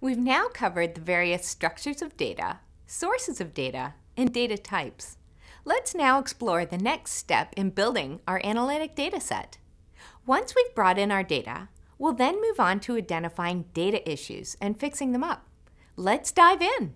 We've now covered the various structures of data, sources of data, and data types. Let's now explore the next step in building our analytic data set. Once we've brought in our data, we'll then move on to identifying data issues and fixing them up. Let's dive in.